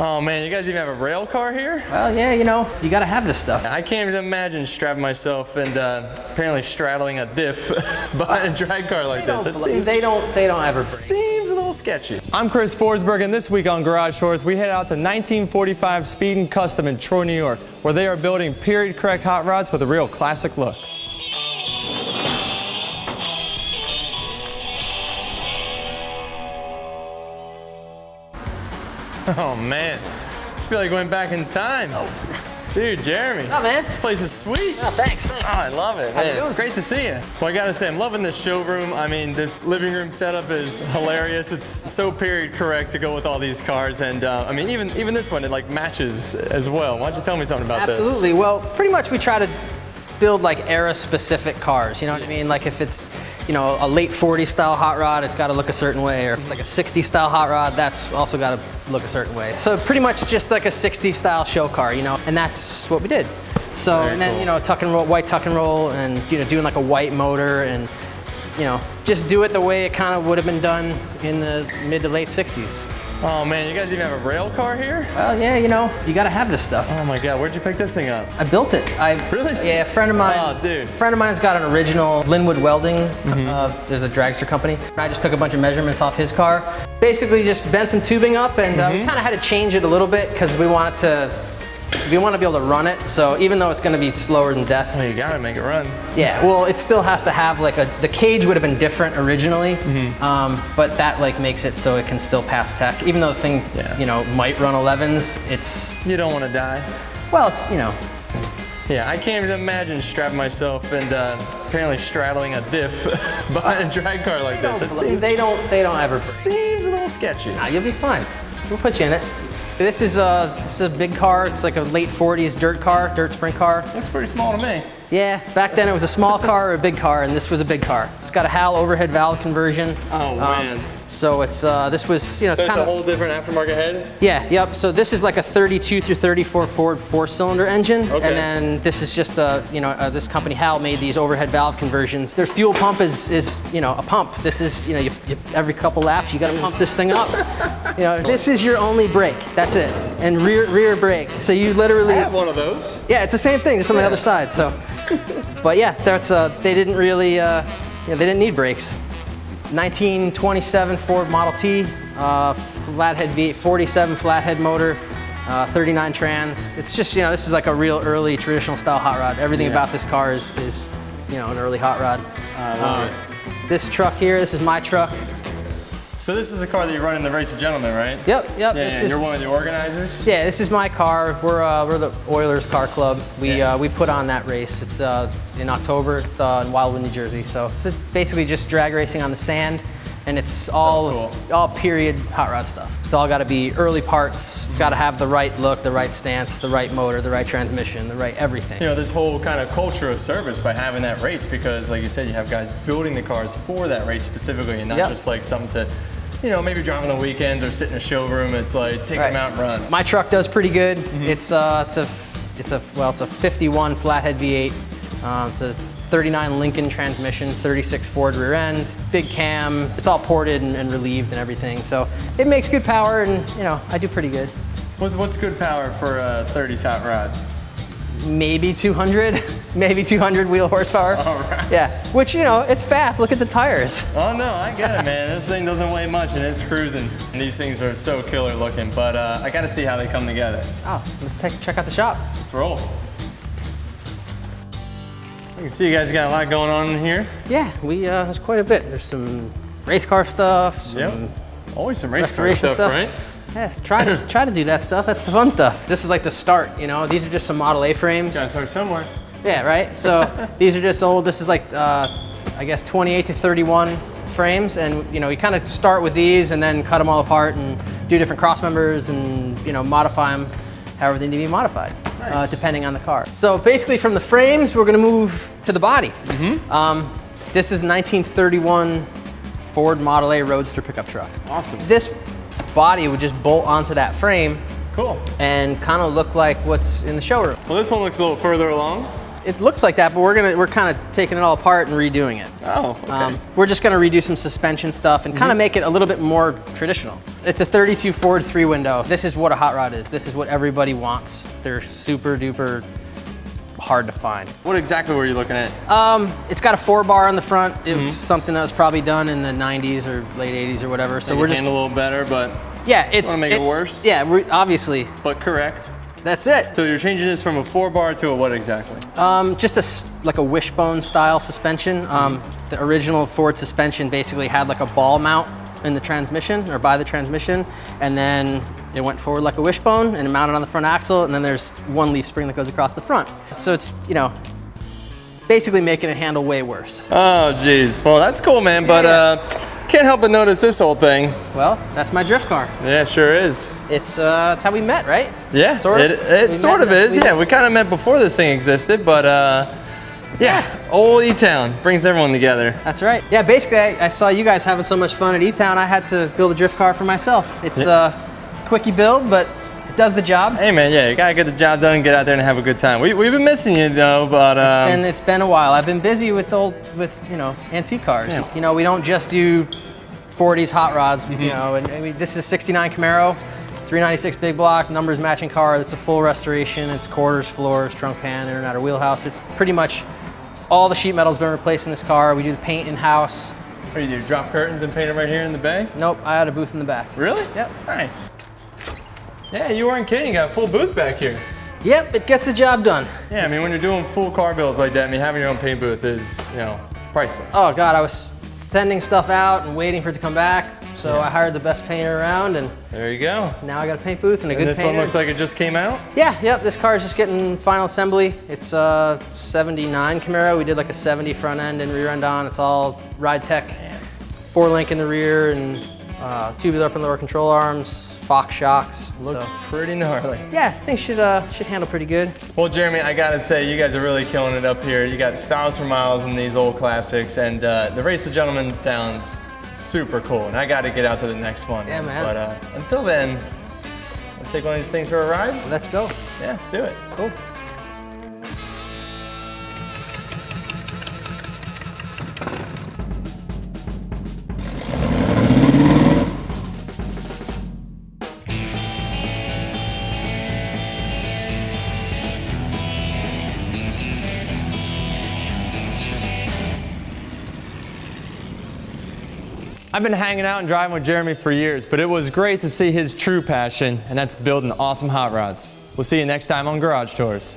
Oh man, you guys even have a rail car here? Well, yeah, you know, you gotta have this stuff. I can't even imagine strapping myself and uh, apparently straddling a diff behind a drag car like They this. don't, It seems, they don't, they don't ever break. seems a little sketchy. I'm Chris Forsberg, and this week on Garage Tours, we head out to 1945 Speed and Custom in Troy, New York, where they are building period correct hot rods with a real classic look. Oh man, just feel like going back in time. Dude, Jeremy. Oh, man. This place is sweet. Oh, thanks. Oh, I love it, How's it man. going? Great to see you. Well, I gotta say, I'm loving this showroom. I mean, this living room setup is hilarious. It's so period correct to go with all these cars, and uh, I mean, even even this one, it like matches as well. Why don't you tell me something about this? Absolutely. Well, pretty much we try to build like era specific cars. You know what I mean? Like if it's, you know, a late 40s style hot rod, it's got to look a certain way. Or if it's like a 60s style hot rod, that's also got to look a certain way. So pretty much just like a 60s style show car, you know, and that's what we did. So, Very and then, cool. you know, tuck and roll, white tuck and roll, and, you know, doing like a white motor and, you know, just do it the way it kind of would have been done in the mid to late 60s. Oh man, you guys even have a rail car here? Well, yeah, you know, you got to have this stuff. Oh my God, where'd you pick this thing up? I built it. I Really? Yeah, a friend of mine. Oh, dude. A friend of mine's got an original Linwood Welding. Uh, there's a dragster company. I just took a bunch of measurements off his car. Basically, just bent some tubing up, and uh, we kind of had to change it a little bit because we wanted to. We want to be able to run it, so even though it's going to be slower than death, Oh, you gotta make it run. yeah. Well, it still has to have like a. The cage would have been different originally, Mm-hmm. um, but that like makes it so it can still pass tech, even though the thing, Yeah. you know, might run 11s. It's You don't want to die. well, it's you know, Yeah, I can't even imagine strapping myself and uh, apparently straddling a diff behind a drag car like this. It seems, they don't they don't ever break. seems a little sketchy. Nah, you'll be fine. We'll put you in it. This is a this is a big car. It's like a late 40s dirt car, dirt sprint car. Looks pretty small to me. Yeah, back then it was a small car or a big car, and this was a big car. It's got a HAL overhead valve conversion. Oh, man. So it's uh, this was you know it's So it's kind a of whole different aftermarket head? yeah yep. So this is like a 32 through 34 Ford four-cylinder engine, Okay. and then this is just a you know uh, this company HAL made these overhead valve conversions. Their fuel pump is is you know a pump. This is you know you, you, every couple laps you got to pump this thing up. you know this is your only brake. That's it, and rear rear brake. So you literally I have one of those. yeah, it's the same thing, just on the other side. So, but yeah, that's uh, they didn't really, uh, you know, they didn't need brakes. 1927 Ford Model T, uh, flathead V8, 47 flathead motor, uh, 39 trans. It's just you know this is like a real early traditional style hot rod. Everything Yeah. about this car is is you know an early hot rod. Love This truck here, this is my truck. So this is the car that you run in the Race of Gentlemen, right? Yep, yep. Yeah, yeah, is, you're one of the organizers? Yeah, this is my car. We're uh, we're the Oilers Car Club. We Yeah. uh, we put on that race. It's uh, in October. It's uh, in Wildwood, New Jersey. So it's basically just drag racing on the sand, and it's all cool. all period hot rod stuff. It's all got to be early parts. It's got to have the right look, the right stance, the right motor, the right transmission, the right everything. You know, this whole kind of culture of service by having that race because, like you said, you have guys building the cars for that race specifically and not Yep. just like something to, you know, maybe drive on the weekends or sit in a showroom. It's like take Right. them out and run. My truck does pretty good. Mm-hmm. It's uh, it's a it's a well, it's a 51 flathead V8. Um, it's a 39 Lincoln transmission, 36 Ford rear end, big cam. It's all ported and, and relieved and everything. So it makes good power, and you know I do pretty good. What's, what's good power for a 30s hot rod? Maybe 200, maybe 200 wheel horsepower. All right. Yeah, which you know it's fast. Look at the tires. Oh no, I get it, man. This thing doesn't weigh much and it's cruising. And these things are so killer looking, but uh, I gotta see how they come together. Oh, let's take, check out the shop. Let's roll. You can see you guys got a lot going on in here. Yeah, we uh, there's quite a bit. There's some race car stuff, some Yep. Always some race car stuff, stuff. right? Yeah, try to try to do that stuff. That's the fun stuff. This is like the start, you know. These are just some Model A frames. Gotta start somewhere. Yeah, right. So these are just old. This is like uh, I guess 28 to 31 frames, and you know you kind of start with these and then cut them all apart and do different cross members and you know modify them however they need to be modified, uh, depending on the car. So basically, from the frames, we're gonna move to the body. Mm-hmm. Um, this is 1931 Ford Model A Roadster pickup truck. Awesome. This body would just bolt onto that frame Cool. and kind of look like what's in the showroom. Well, this one looks a little further along. It looks like that, but we're gonna we're kind of taking it all apart and redoing it. Oh, okay. Um, we're just gonna redo some suspension stuff and kind of make it a little bit more traditional. It's a 32 Ford three window. This is what a hot rod is. This is what everybody wants. They're super duper hard to find. what exactly were you looking at? Um, it's got a four bar on the front. It Mm-hmm. was something that was probably done in the 90s or late 80s or whatever. So we're it just a little better, but yeah, it's Wanna make it worse? Yeah, obviously but correct. That's it. So you're changing this from a four bar to a what exactly? Um, just a like a wishbone style suspension. Um, the original Ford suspension basically had like a ball mount in the transmission or by the transmission, and then it went forward like a wishbone and it mounted on the front axle, and then there's one leaf spring that goes across the front. So it's you know basically making it handle way worse. Oh, geez. Well, that's cool, man. But uh, can't help but notice this whole thing. Well, that's my drift car. Yeah, sure is. It's uh, it's how we met, right? Yeah, Sort of? It, it sort of is. Yeah, we kind of met before this thing existed, but uh, yeah, old E-Town brings everyone together. That's right. Yeah, basically, I, I saw you guys having so much fun at E-Town, I had to build a drift car for myself. It's Yeah. a quickie build, but it does the job. Hey, man, yeah, you gotta get the job done, get out there and have a good time. We, we've been missing you though, but It's um, been it's been a while. I've been busy with old with you know antique cars. Yeah. You know, we don't just do 40s hot rods. Mm-hmm. You know, and I mean, this is 69 Camaro, 396 big block, numbers matching car. It's a full restoration. It's quarters, floors, trunk pan, inner and outer wheelhouse. It's pretty much all the sheet metal's been replaced in this car. We do the paint in house. what do you do? Drop curtains and paint them right here in the bay? Nope, I had a booth in the back. Really? Yep. Nice. Yeah, you weren't kidding. You got a full booth back here. Yep, it gets the job done. Yeah, I mean, when you're doing full car builds like that, I mean, having your own paint booth is, you know, priceless. Oh God, I was sending stuff out and waiting for it to come back. So Yeah. I hired the best painter around, and There you go. now I got a paint booth and a And good this painter. one looks like it just came out. Yeah, yep. This car is just getting final assembly. It's a 79 Camaro. We did like a 70 front end and rear end on. It's all Ride Tech, four link in the rear and uh, tubular up and lower control arms, Fox shocks. Looks So, pretty gnarly. yeah, things should uh, should handle pretty good. Well, Jeremy, I gotta say, you guys are really killing it up here. You got styles for miles in these old classics, and uh, the Race of Gentlemen sounds super cool. And I gotta get out to the next one. Yeah, man. But uh, until then, I'll take one of these things for a ride. Let's go. Yeah, let's do it. Cool. I've been hanging out and driving with Jeremy for years, but it was great to see his true passion, and that's building awesome hot rods. We'll see you next time on Garage Tours.